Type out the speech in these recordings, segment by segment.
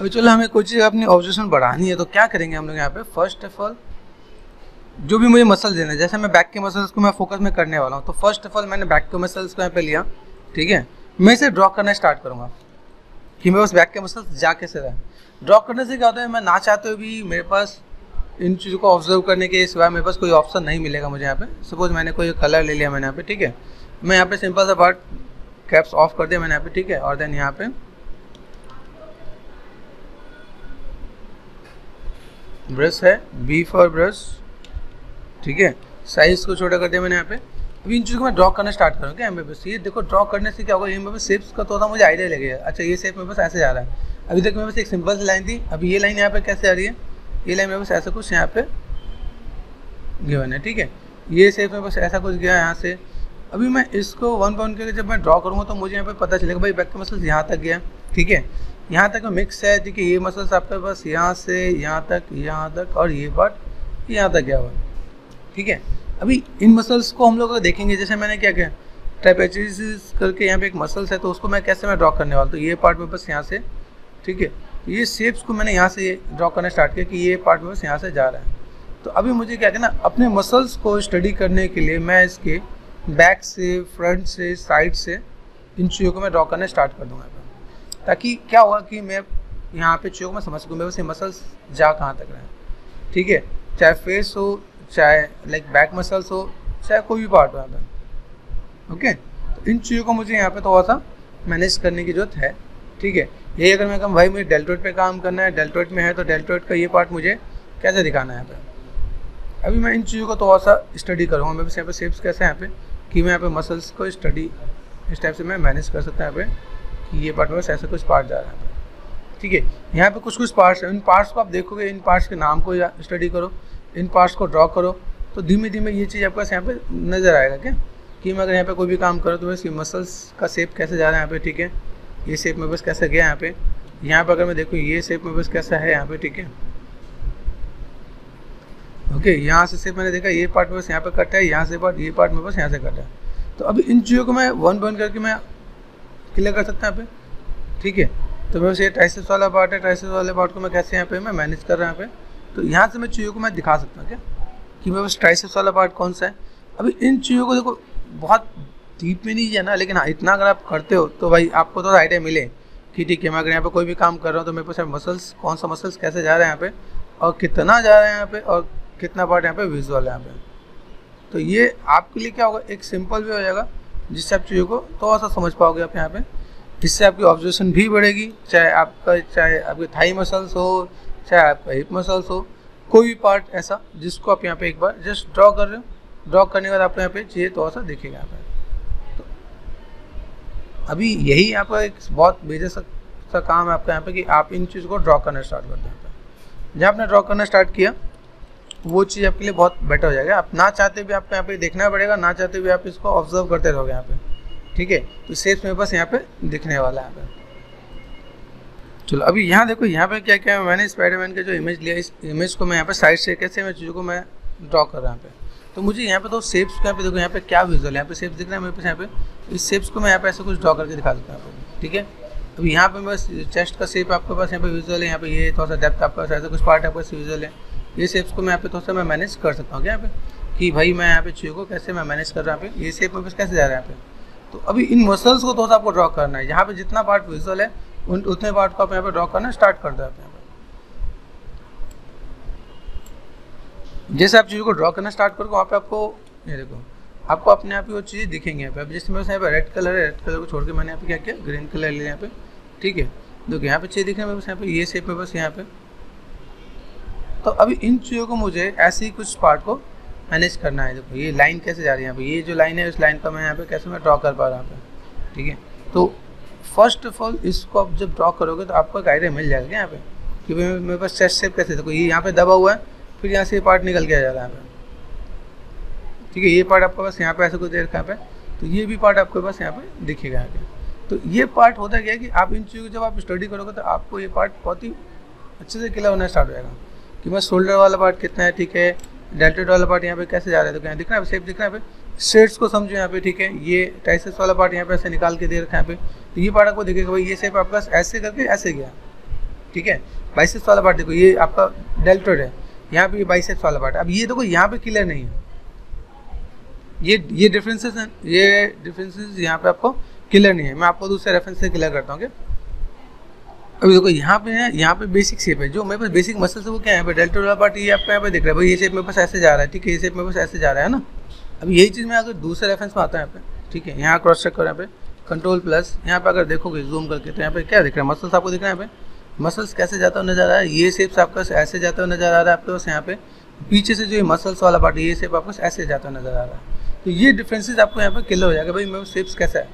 अभी चलो हमें कोई चीज़, अपनी ऑब्जर्वेशन बढ़ानी है तो क्या करेंगे हम लोग यहाँ पे? फ़र्स्ट ऑफ़ ऑल जो भी मुझे मसल देना है, जैसे मैं बैक के मसल्स को मैं फोकस में करने वाला हूँ तो फ़र्स्ट ऑफ़ ऑल मैंने बैक के मसल्स को यहाँ पे लिया, ठीक है? मैं इसे ड्रॉ करना स्टार्ट करूँगा, कि मेरे बस बैक के मसल्स जा कैसे रहे। ड्रॉ करने से क्या होता है, मैं ना चाहते हुए भी मेरे पास इन चीज़ों को ऑब्ज़र्व करने के सिवाय मेरे पास कोई ऑप्शन नहीं मिलेगा मुझे यहाँ पे। सपोज़ मैंने कोई कलर ले लिया मैंने यहाँ पे, ठीक है? मैं यहाँ पे सिंपल सा पार्ट कैप्स ऑफ़ कर दिया मैंने यहाँ पे, ठीक है? और देन यहाँ पे ब्रश है बी फॉर ब्रश ठीक है? साइज़ को छोटा कर दिया मैंने यहाँ पे। अभी इन चीज़ों को मैं ड्रॉ करना स्टार्ट करूँ क्या पास ये देखो ड्रॉ करने से क्या होगा? ये मेरे पास शेप्स का थोड़ा मुझे आइडिया लगेगा अच्छा ये शेप मेरे पास ऐसे जा रहा है। अभी तक मेरे पास एक सिंपल सी लाइन थी। अभी ये लाइन यहाँ पे कैसे आ रही है? ये लाइन मेरे पास ऐसा कुछ यहाँ पे गिवन है, ठीक है? ये शेप मेरे पास ऐसा कुछ गया यहाँ से। अभी मैं इसको वन पॉइंट करके जब मैं ड्रॉ करूँगा तो मुझे यहाँ पे पता चलेगा, भाई बैक के मसल्स यहाँ तक गया, ठीक है? यहाँ तक मिक्स है है ये मसल्स आपके पास यहाँ से, यहाँ तक यहाँ तक और ये पार्ट यहाँ तक गया हुआ? ठीक है? अभी इन मसल्स को हम लोग देखेंगे, जैसे मैंने क्या किया ट्राइपेचिस करके यहाँ पे एक मसल्स है तो उसको मैं कैसे मैं ड्रॉ करने वाला तो ये पार्ट में बस यहाँ से, ठीक है? ये शेप्स को मैंने यहाँ से ड्रॉ करना स्टार्ट किया कि ये पार्ट में बस यहाँ से जा रहा है। तो अभी मुझे क्या कहना अपने मसल्स को स्टडी करने के लिए मैं इसके बैक से फ्रंट से साइड से, इन चीज़ों को मैं ड्रॉ करना स्टार्ट कर दूँगा। ताकि क्या होगा कि मैं यहाँ पे चीज़ों को मैं समझ सकूँ मैं बस मसल्स जा कहाँ तक रहे हैं। ठीक है? चाहे फेस हो, चाहे लाइक बैक मसल्स हो, चाहे कोई भी पार्ट हो यहाँ पर ओके तो इन चीज़ों को मुझे यहाँ पे थोड़ा सा मैनेज करने की ज़रूरत है। ठीक है? यही अगर मैं कहूँ, भाई, मुझे डेल्टोट पे काम करना है डेल्टोट में है तो डेल्टोट का ये पार्ट मुझे कैसे दिखाना है यहाँ पे? अभी मैं इन चीज़ों को थोड़ा सा स्टडी करूँगा। मैं बस यहाँ पे शेप्स कैसे हैं यहाँ पे? कि मैं यहाँ पे मसल्स को स्टडी इस टाइप से मैं मैनेज कर सकता यहाँ पे। ये पार्ट में ऐसा कुछ पार्ट जा रहा है। ठीक है? यहाँ पे कुछ कुछ पार्ट्स हैं। इन पार्ट्स को आप देखोगे, इन पार्ट्स के नाम को स्टडी करो, इन पार्ट्स को ड्रॉ करो तो धीमे धीमे ये चीज़ आपके पास यहाँ पे नज़र आएगा, क्या? कि मैं अगर यहाँ पे कोई भी काम करो तो बस ये मसल्स का शेप कैसे जा रहा है यहाँ पे, ठीक है? ये शेप में बस कैसे गया यहाँ पे? यहाँ पे अगर मैं देखूँ, ये शेप में बस कैसा है यहाँ पे, ठीक है? ओके यहाँ से शेप मैंने देखा, ये पार्ट में बस यहाँ पे कट है, यहाँ से पार्ट ये पार्ट में बस यहाँ से कट है। तो अभी इन चीज़ों को मैं वन वन करके मैं क्लियर कर सकते हैं यहाँ पे? ठीक है? तो बस ये ट्राइसिस वाला पार्ट है। ट्राइसिस वाले पार्ट को मैं कैसे यहाँ पे मैं मैनेज कर रहा हूँ यहाँ पे? तो यहाँ से मैं चीज़ों को मैं दिखा सकता हूँ क्या कि मैं बस ट्राइसिस वाला पार्ट कौन सा है? अभी इन चीज़ों को देखो, बहुत डीप में नहीं जाना लेकिन हाँ इतना अगर आप करते हो तो भाई आपको थोड़ा आइडिया मिले कि ठीक है, मैं अगर यहाँ पे कोई भी काम कर रहा हूँ तो मेरे पास मसल्स कौन सा मसल्स कैसे जा रहे हैं यहाँ पे, और कितना जा रहा है यहाँ पे, और कितना पार्ट यहाँ पे विजुअल है यहाँ पे। तो ये आपके लिए क्या होगा? एक सिंपल वे हो जाएगा। जिससे आप चीज़ों को थोड़ा सा समझ पाओगे आप यहाँ पे। इससे आपकी ऑब्जर्वेशन भी बढ़ेगी चाहे आपका चाहे आपके थाई मसल्स हो चाहे आपका हिप मसल्स हो कोई भी पार्ट ऐसा जिसको आप यहाँ पे एक बार जस्ट ड्रॉ कर रहे हो। ड्रॉ करने के बाद आपको यहाँ पे चाहिए थोड़ा सा दिखेगा यहाँ पे। तो अभी यही आपका एक बहुत मेजर सा, सा काम है आपका यहाँ पे कि आप इन चीज़ को ड्रॉ करना स्टार्ट कर दें जहाँ आपने ड्रॉ करना स्टार्ट किया वो चीज़ आपके लिए बहुत बेटर हो जाएगा आप ना चाहते भी आपको यहाँ पे देखना पड़ेगा ना चाहते भी आप इसको ऑब्ज़र्व करते रहोगे यहाँ पे ठीक है तो सेप्स मेरे पास यहाँ पे दिखने वाला है यहाँ पे चलो अभी यहाँ देखो यहाँ पे क्या क्या मैंने स्पाइडरमैन का जो इमेज लिया इस इमेज को मैं यहाँ पे साइड से कैसे मैं चीज़ों को मैं ड्रॉ कर रहा हूँ यहाँ पे तो मुझे यहाँ पे तो शेप्स को यहाँ पे देखो यहाँ पे क्या विजुअल है यहाँ पे शेप्स दिख रहा है मेरे पास यहाँ पे इस शेप्स को मैं यहाँ पे ऐसे कुछ ड्रॉ करके दिखा सकता हूँ ठीक है अभी यहाँ पे बस चेस्ट का शेप आपके पास यहाँ पे विजुअल है यहाँ पे ये थोड़ा सा डेप्थ आपके पास ऐसा कुछ पार्ट आपके पास विजुअल है ये शेप्स को मैं यहाँ पे थोड़ा सा मैं मैनेज कर सकता हूँ क्या यहाँ पे? कि भाई मैं यहाँ पे चीज़ों को कैसे मैं मैनेज कर रहा हूँ ये शेप में बस कैसे जा रहा है यहाँ पे? तो अभी इन मसल्स को थोड़ा सा आपको ड्रॉ करना है। यहाँ पे जितना पार्ट विजुअल है, उन, उतने पार्ट को आप यहाँ पे ड्रॉ करना स्टार्ट कर दो आप यहाँ पे। जैसे आप चीज़ों को ड्रॉ करना स्टार्ट करोगे, वहाँ पे आपको, ये देखो, आपको अपने आप ही वो चीज़ें दिखेंगे यहाँ पे। अब जैसे मेरे यहाँ पे रेड कलर है रेड कलर को छोड़ के मैंने यहाँ पे क्या किया? ग्रीन कलर लिया यहाँ पे। ठीक है? देखो, यहाँ पे चीज़ दिख रहा है बस यहाँ पे ये शेप में बस यहाँ पे। तो अभी इन चीज़ों को मुझे ऐसे ही कुछ पार्ट को मैनेज करना है। देखो, ये लाइन कैसे जा रही है यहाँ पे? ये जो लाइन है, उस लाइन का मैं यहाँ पे कैसे मैं ड्रॉ कर पा रहा हूँ पे? ठीक है? तो फ़र्स्ट ऑफ़ ऑल इसको आप जब ड्रॉ करोगे तो आपको एक आइडिया मिल जाएगा यहाँ पे कि भाई मेरे पास चेस्ट शेप कैसे देखो, ये यहाँ पे दबा हुआ है, फिर यहाँ से ये पार्ट निकल के आ जा रहा है यहाँ ठीक है? ये पार्ट आपके पास यहाँ पे ऐसे कुछ देर यहाँ पे। तो ये भी पार्ट आपके पास यहाँ पे दिखेगा पे तो ये पार्ट होता क्या है कि आप इन चीज़ों को जब आप स्टडी करोगे तो आपको ये पार्ट बहुत ही अच्छे से क्लियर होना स्टार्ट हो जाएगा। कि मैं शोल्डर वाला पार्ट कितना है, ठीक है? डेल्टेड वाला पार्ट यहाँ पे कैसे जा रहा है? तो यहाँ दिख रहा है शेप है शेड्स को समझो यहाँ पे, ठीक है? ये टाइसिस वाला पार्ट यहाँ पे ऐसे निकाल के दे रखा है यहाँ पे। तो ये पार्ट आपको दिखेगा, भाई, ये शेप आपका ऐसे करके ऐसे गया, ठीक है? बाइसेप्स वाला पार्ट देखो, ये आपका डेल्टोड है, यहाँ पे बाइसेप्स वाला पार्ट अब ये देखो, यहाँ पे क्लियर नहीं है। ये ये डिफरेंसेस हैं, ये डिफरेंसेस यहाँ पे आपको क्लियर नहीं है। मैं आपको दूसरे रेफरेंस से क्लियर करता हूँ अभी देखो, यहाँ पे है, यहाँ पे बेसिक शेप है। जो मेरे पास बेसिक मसल है वो क्या है डेल्टोड वाला पार्ट ये आपको यहाँ पे दिख रहा है। भाई, ये शेप मेरे पास ऐसे जा रहा है, ठीक है, ये शेप मेरे पास ऐसे जा रहा है ना? अब यही चीज़ मैं अगर दूसरे रेफरेंस में आता है यहाँ पे, ठीक है, यहाँ क्रॉस चेक करो यहाँ पे कंट्रोल प्लस यहाँ पे अगर देखोगे जूम करके तो यहाँ पे क्या दिख रहा है? मसल्स आपको दिख रहा है यहाँ पे? मसल्स कैसे जाता हुआ नज़र आ रहा है? ये शेप्स आपके ऐसे जाता हुआ नज़र आ रहा है आपके पास यहाँ पे। पीछे से जो ये मसल्स वाला पार्ट ये शेप आपको ऐसे जाता हुआ नज़र आ रहा है। तो ये डिफ्रेंसेज आपको यहाँ पे क्लियर हो जाएगा। भाई, मेरे शेप्स कैसा है?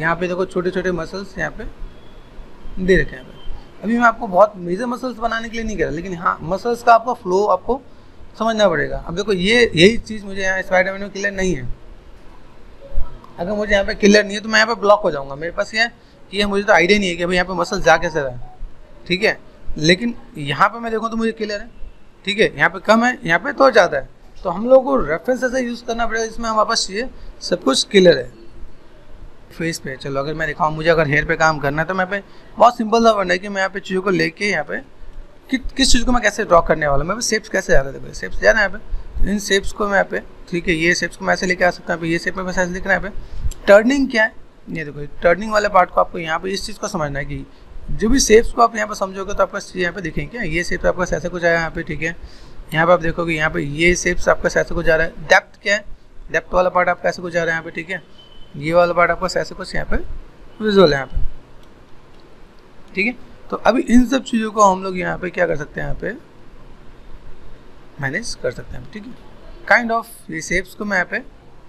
यहाँ पे देखो छोटे छोटे मसल्स यहाँ पे दे रखे हैं अभी मैं आपको बहुत मेजर मसल्स बनाने के लिए नहीं कह रहा, लेकिन हाँ मसल्स का आपका फ्लो आपको समझना पड़ेगा। अब देखो, ये, यही चीज़ मुझे यहाँ स्पाइडर में क्लियर नहीं है। अगर मुझे यहाँ पे क्लियर नहीं है तो मैं यहाँ पे ब्लॉक हो जाऊँगा। मेरे पास ये है कि ये मुझे तो आइडिया नहीं है कि भाई यहाँ पे मसल जा कैसे रहा है। ठीक है? लेकिन यहाँ पे मैं देखूँ तो मुझे क्लियर है। ठीक है? यहाँ पे कम है, यहाँ पे तो ज़्यादा है। तो हम लोग को रेफरेंस ऐसा यूज़ करना पड़ेगा जिसमें हमारे पास चाहिए सब कुछ क्लियर है। फेस पे। चलो अगर मैं दिखाऊँ मुझे अगर हेयर पे काम करना है तो मैं पे बहुत सिंपल सा बनना है कि मैं यहाँ पे चीज़ों को लेके यहाँ पे कि, किस चीज़ को मैं कैसे ड्रॉ करने वाला हूँ। मैं सेप्स कैसे जा रहा देखो सेप्स जा रहा है यहाँ पे। इन सेप्स को मैं यहाँ पे ठीक है ये सेप्स को मैं ऐसे लेके आ सकता हूँ ये सेप में ऐसे लिखना है यहाँ पे। टर्निंग क्या है? ये देखो टर्निंग वाले पार्ट को आपको यहाँ पे इस चीज़ को समझना है कि जो भी सेप्स को आप यहाँ पर समझोगे तो आपका यहाँ पे दिखेंगे ये सेप्स आपका ऐसे कुछ आया यहाँ पे ठीक है? यहाँ पे आप देखोगे यहाँ पे ये सेप्स आपका ऐसे कुछ आ रहा है। डेप्थ क्या है? डेप्थ वाला पार्ट आपका ऐसे कुछ आ रहा है यहाँ पे ठीक है? ये वाला पार्ट आपका ऐसे कुछ यहाँ पे विजुअल है यहाँ पे। ठीक है? तो अभी इन सब चीज़ों को हम लोग यहाँ पे क्या कर सकते हैं यहाँ पे? मैनेज कर सकते हैं ठीक है? काइंड ऑफ़ ये शेप्स को मैं यहाँ पे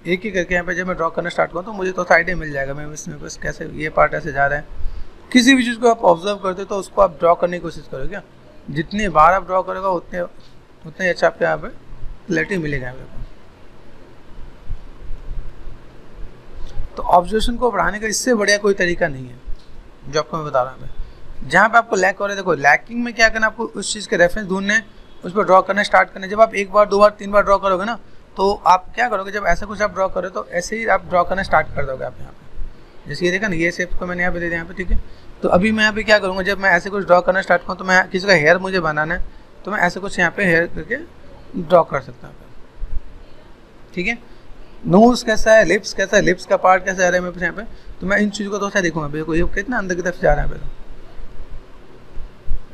एक ही करके यहाँ पे जब मैं ड्रॉ करना स्टार्ट करूँ तो मुझे तो आइडिया मिल जाएगा, मैं इसमें बस कैसे ये पार्ट ऐसे जा रहा है। किसी भी चीज़ को आप ऑब्ज़र्व करते हो तो उसको आप ड्रॉ करने की कोशिश करो, क्या? जितनी बार आप ड्रॉ करोगे उतने उतने अच्छा आपको यहाँ पे क्लैरिटी मिलेगा यहाँ पे। तो ऑब्जर्वेशन को बढ़ाने का इससे बढ़िया कोई तरीका नहीं है, जो आपको मैं बता रहा हूँ जहाँ पे आपको लैक हो रहा है, देखो लैकिंग में क्या करना आपको उस चीज़ के रेफरेंस ढूँढने उस पर ड्रॉ करना स्टार्ट करना जब आप एक बार, दो बार, तीन बार ड्रॉ करोगे ना तो आप क्या करोगे, जब ऐसा कुछ आप ड्रॉ करो तो ऐसे ही आप ड्रॉ करना स्टार्ट कर दोगे आप यहाँ पे। जैसे ये देखा ना, ये शेप को मैंने यहाँ पे दे दिया यहाँ पे, ठीक है? तो अभी मैं यहाँ पे क्या करूँगा, जब मैं ऐसे कुछ ड्रॉ करना स्टार्ट करूँ तो मैं किसी का हेयर मुझे बनाना है तो मैं ऐसे कुछ यहाँ पे हेयर करके ड्रॉ कर सकता हूँ। ठीक है? नोज़ कैसा है, लिप्स कैसा है, लिप्स का पार्ट कैसा आ रहा है मेरे यहाँ पे? तो मैं इन चीज़ों को तो अच्छा देखूँगा देखो ये कितना अंदर की तरफ़ जा रहा है मेरा?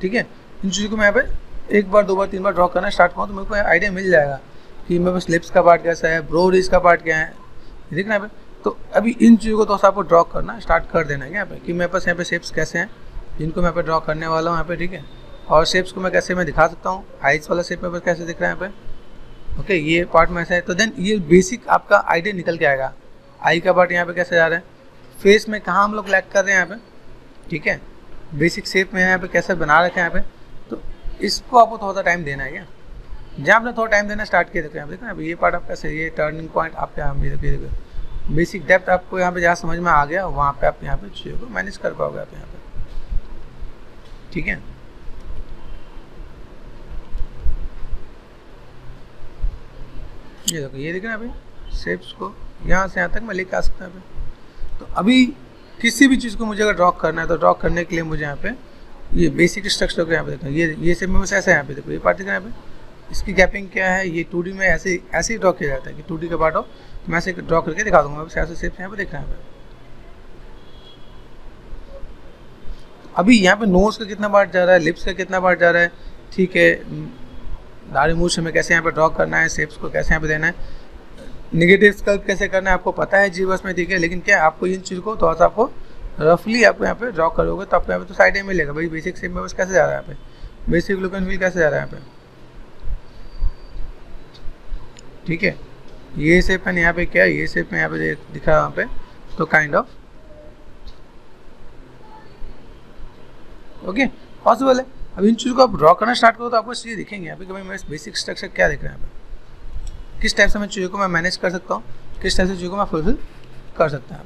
ठीक है? इन चीज़ों को मैं यहाँ पे एक बार, दो बार, तीन बार ड्रॉ करना स्टार्ट करूँ तो मेरे को आइडिया मिल जाएगा कि मेरे पास लिप्स का पार्ट कैसा है ब्रो रिज का पार्ट क्या है। देखना यहाँ पे। तो अभी इन चीज़ों को तो आपको ड्रॉ करना स्टार्ट कर देना है यहाँ पे? कि मेरे पास यहाँ पे शेप्स कैसे हैं, जिनको मैं यहाँ पे ड्रॉ करने वाला हूँ यहाँ पे, ठीक है? और शेप्स को मैं कैसे मैं दिखा सकता हूँ? आइज़ वाला शेप मेरे पास कैसे दिख रहा है यहाँ पे? ओके ये पार्ट में ऐसा है। तो देन ये बेसिक आपका आइडिया निकल के आएगा। आई का पार्ट यहाँ पे कैसे जा रहा है? फेस में कहाँ हम लोग लैक कर रहे हैं यहाँ पे? ठीक है? बेसिक शेप में यहाँ पे कैसे बना रखे हैं यहाँ पे? तो इसको आपको थोड़ा सा टाइम देना है क्या जहाँ आपने थोड़ा टाइम देना स्टार्ट किया, देखो यहाँ देखो ये पार्ट आपका सही है टर्निंग पॉइंट आपके यहाँ देखो देखो। बेसिक डेप्थ आपको यहाँ पे जहाँ समझ में आ गया, वहाँ पे आप यहाँ पे चीज़ों को मैनेज कर पाओगे आप यहाँ पे। ठीक है? ये देखो, ये देखना अभी शेप्स को यहाँ से यहाँ तक मैं लेके आ सकता हूँ तो अभी किसी भी चीज़ को मुझे अगर ड्रॉ करना है तो ड्रॉ करने के लिए मुझे यहाँ पे ये बेसिक स्ट्रक्चर को यहाँ पे देखो ये ये से बस ऐसा यहाँ पे देखो, ये पार्ट यहाँ पे। इसकी गैपिंग क्या है? ये टू में ऐसे ऐसे ही ड्रॉ किया जाता है कि टू का पार्ट हो तो मैं ऐसे ड्रॉ करके दिखा दूँगा। ऐसे शेप यहाँ पे देखना है अभी यहाँ पे नोज़ का कितना पार्ट जा रहा है लिप्स का कितना पार्ट जा रहा है, ठीक है दाढ़ी मूछ हमें कैसे यहाँ पे ड्रॉ करना है शेप्स को कैसे यहाँ पे देना है? निगेटिव स्कल्प कैसे करना है, आपको पता है जीवस में, ठीक है? लेकिन क्या आपको इन चीज़ को थोड़ा सा आपको रफली आपको यहाँ पे ड्रॉ करोगे तो आपको यहाँ पे तो साइड में मिलेगा। भाई बेसिक शेप में बस कैसे जा रहा है यहाँ पे? बेसिक लुक एंड फील कैसे जा रहा है यहाँ पे? ठीक है? ये शेप मैंने यहाँ पे क्या, ये शेप में यहाँ पे दिखा यहाँ पे। तो काइंड ऑफ़ ओके पॉसिबल है? अब इन चीज़ों को आप ड्रॉ करना स्टार्ट करो तो आपको चीज़ें दिखेंगे। अभी कि मेरे बेसिक स्ट्रक्चर क्या दिख रहा है? किस टाइप से मैं चीज़ों को मैं मैनेज कर सकता हूँ? किस टाइप से चीज़ों को मैं फुलफिल कर सकता हूँ?